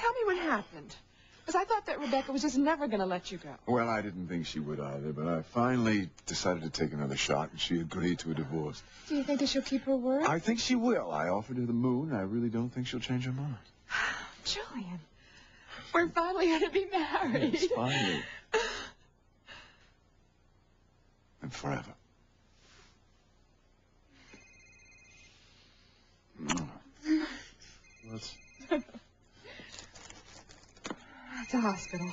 tell me what happened. Because I thought that Rebecca was just never going to let you go. Well, I didn't think she would either, but I finally decided to take another shot, and she agreed to a divorce. Do you think that she'll keep her word? I think she will. I offered her the moon. I really don't think she'll change her mind. Julian, we're finally going to be married. Yes, finally. and forever. to hospital.